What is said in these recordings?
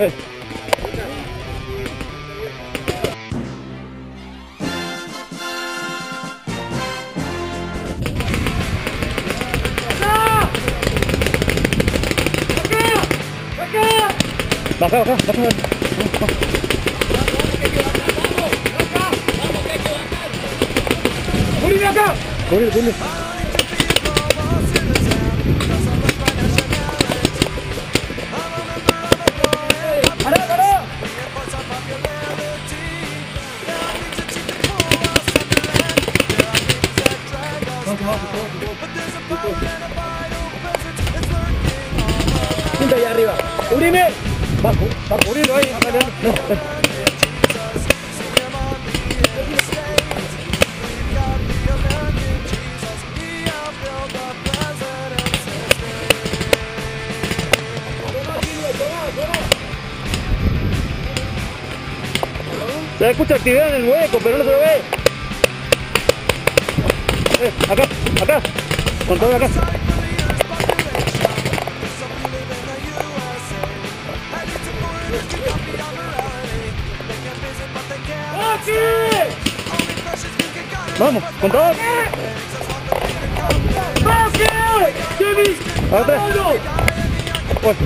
Eh. Baja, baja, baja. ¡Cubrirme acá! Corre, corre. ¡Pará, Punta ahí arriba. ¡Cubrime! Bajo, bajo. ¡Cubrilo ahí! Se escucha actividad en el hueco, pero no se lo ve. Eh, acá, acá. Con todo acá. Vamos, con todo. Pues,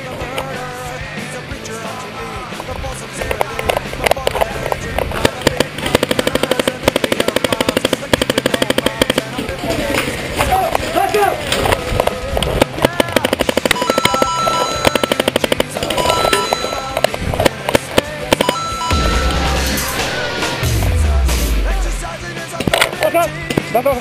¡Acá! Acá. Baja, baja.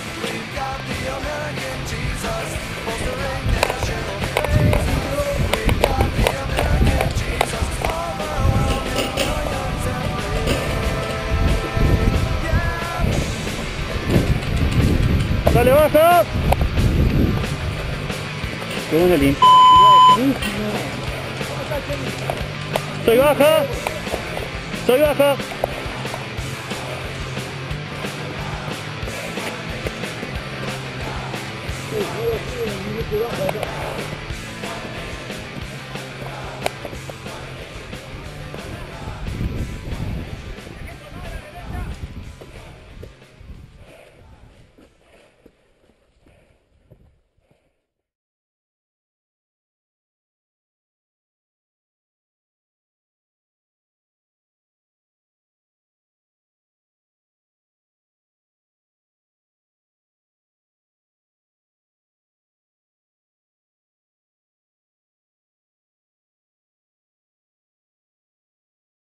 Dale, baja. Qué. Soy baja. Soy baja. Juga.